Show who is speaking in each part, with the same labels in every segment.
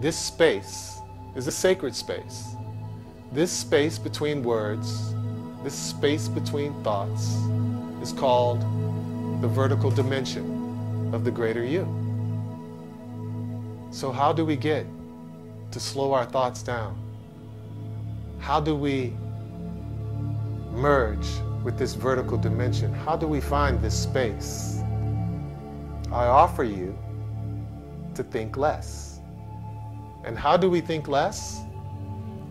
Speaker 1: This space is a sacred space. This space between words, this space between thoughts, is called the vertical dimension of the greater you. So, how do we get to slow our thoughts down? How do we merge with this vertical dimension? How do we find this space? I offer you to think less. And how do we think less?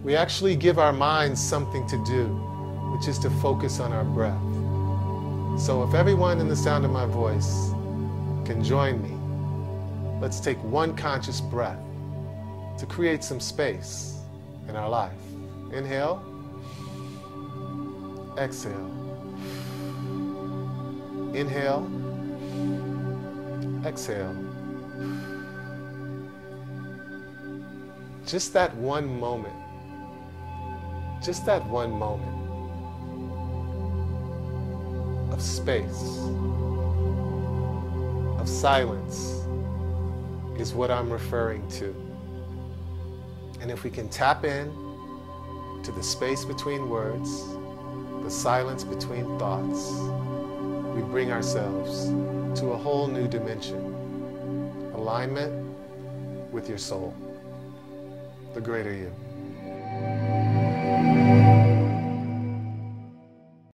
Speaker 1: We actually give our minds something to do, which is to focus on our breath. So if everyone in the sound of my voice can join me, let's take one conscious breath to create some space in our life. Inhale, exhale. Inhale, exhale. Just that one moment, just that one moment of space, of silence, is what I'm referring to. And if we can tap in to the space between words, the silence between thoughts, we bring ourselves to a whole new dimension. Alignment with your soul, the greater you.